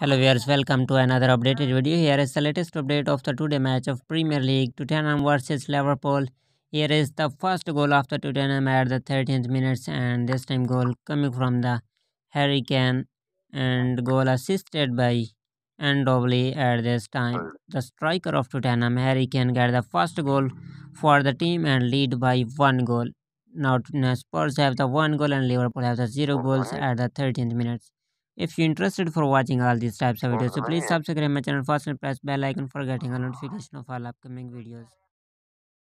Hello viewers, welcome to another updated video. Here is the latest update of the today match of Premier League Tottenham versus Liverpool. Here is the first goal of the Tottenham at the 13th minutes and this time goal coming from the Harry Kane and goal assisted by Ndombele at this time. The striker of Tottenham, Harry Kane, got the first goal for the team and lead by one goal. Now Spurs have the one goal and Liverpool have the zero goals at the 13th minutes. If you're interested for watching all these types of videos, so please subscribe my channel first and press bell icon for getting a notification of all upcoming videos.